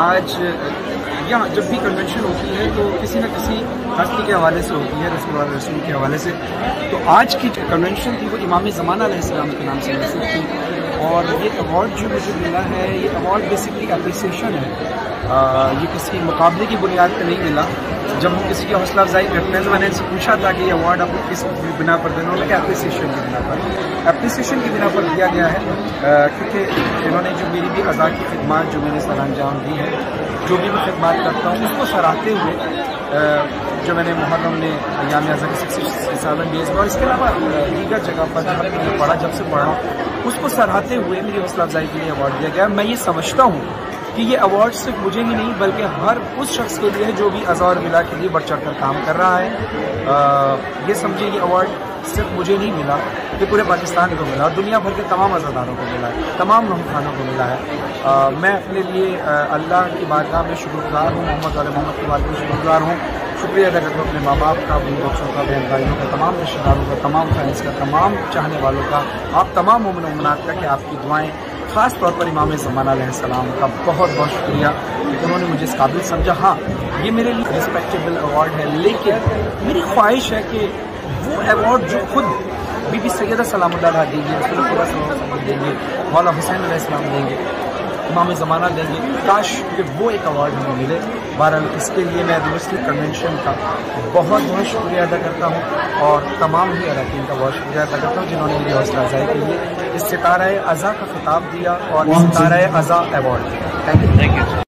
आज यहाँ जब भी कन्वेंशन होती है तो किसी न किसी हस्ती के हवाले से होती है रसूल वाल के हवाले से। तो आज की कन्वेंशन थी, वो इमामी ज़माना के नाम से मशहूर थी। और ये अवार्ड जो मुझे मिला है ये अवार्ड बेसिकली अप्रिसिएशन है। आ, ये किसी मुकाबले की बुनियाद पर नहीं मिला। जब हम किसी की हौसला अफजाई करते हैं तो मैंने इनसे पूछा था कि ये अवार्ड आपको किस बिना पर देना उन्होंने अप्रिसिएशन की बिना पर। अप्रिसिएशन की बिना पर दिया गया है क्योंकि इन्होंने जो मेरी भी अज़ा की खदमात जो मैंने सर अंजाम दी है जो भी मैं खदमात करता हूँ उसको सराहते हुए जो मैंने मुहर्रम ने याम अजहर सिक्सटी सेवन डेज़ में और इसके अलावा दीगर जगह पर जहाँ मैंने पढ़ा जब से पढ़ा उसको सराहते हुए मेरी हौसला अफजाई के लिए अवार्ड दिया गया। मैं ये समझता हूँ कि ये अवार्ड सिर्फ़ मुझे ही नहीं बल्कि हर उस शख्स के लिए है जो भी अजहर मिला के लिए बढ़ चढ़ कर काम कर रहा है। आ, ये समझिए ये अवार्ड सिर्फ़ मुझे नहीं मिला ये पूरे पाकिस्तान को मिला दुनिया भर के तमाम अजादारों को मिला है तमाम खानों को मिला है। आ, मैं अपने लिए अल्लाह की बारगाह में शुक्रगुजार हूँ मोहम्मद वाले मोहम्मद की बात में शुक्रगुजार हूँ। शुक्रिया अदा करता हूँ अपने माँ बाप का, अपने बच्चों का, बहन भाइयों का, तमाम रिश्तेदारों का, तमाम फ्रेंड्स का, तमाम चाहने वालों का, आप तमाम उमन उमनात का कि आपकी दुआएँ ख़ास तौर पर इमाम ज़मान सलाम का बहुत बहुत शुक्रिया उन्होंने मुझे इस काबिल समझा। हाँ ये मेरे लिए रिस्पेक्टेबल अवार्ड है, लेकिन मेरी ख्वाहिश है कि वो अवार्ड जो खुद बीबी सैदा सलाम देंगे देंगे, मौला हुसैन देंगे इमाम ज़माना देंगे काश कि वो एक अवार्ड हमें मिले। बहरहाल इसके लिए मैं मुस्लिम कन्वेंशन का बहुत बहुत शुक्रिया अदा करता हूँ और तमाम ही अरकान का बहुत शुक्रिया अदा करता हूँ जिन्होंने मेरी हौसला अजाई के लिए इस सितारा अज़ा का खिताब दिया और सितारा अज़ा award thank you thank you